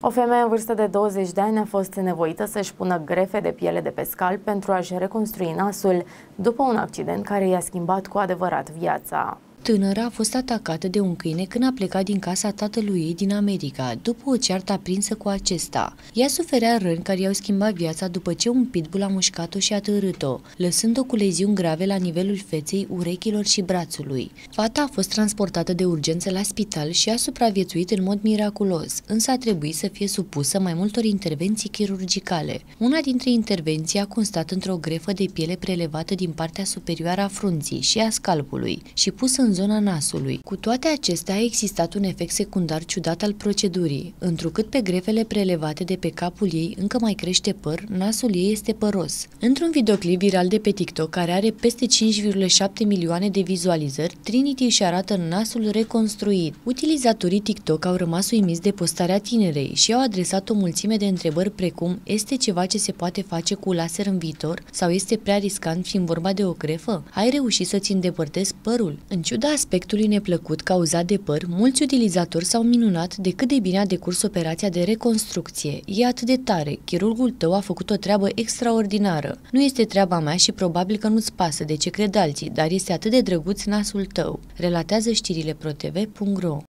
O femeie în vârstă de 20 de ani a fost nevoită să-și pună grefe de piele de pescal pentru a-și reconstrui nasul după un accident care i-a schimbat cu adevărat viața. Tânăra a fost atacată de un câine când a plecat din casa tatălui ei din America, după o ceartă aprinsă cu acesta. Ea suferea răni care i-au schimbat viața după ce un pitbull a mușcat-o și a târât-o, lăsând-o cu leziuni grave la nivelul feței, urechilor și brațului. Fata a fost transportată de urgență la spital și a supraviețuit în mod miraculos, însă a trebuit să fie supusă mai multor intervenții chirurgicale. Una dintre intervenții a constat într-o grefă de piele prelevată din partea superioară a frunții și a scalpului și pusă în zona nasului. Cu toate acestea a existat un efect secundar ciudat al procedurii. Întrucât pe grefele prelevate de pe capul ei încă mai crește păr, nasul ei este păros. Într-un videoclip viral de pe TikTok care are peste 5,7 milioane de vizualizări, Trinity își arată nasul reconstruit. Utilizatorii TikTok au rămas uimiți de postarea tinerei și au adresat o mulțime de întrebări precum este ceva ce se poate face cu laser în viitor sau este prea riscant fiind vorba de o grefă? Ai reușit să-ți îndepărtezi părul? În ciuda ciuda aspectului neplăcut cauzat de păr, mulți utilizatori s-au minunat de cât de bine a decurs operația de reconstrucție. E atât de tare, chirurgul tău a făcut o treabă extraordinară. Nu este treaba mea și probabil că nu-ți pasă de ce cred alții, dar este atât de drăguț nasul tău, relatează știrile protv.ro.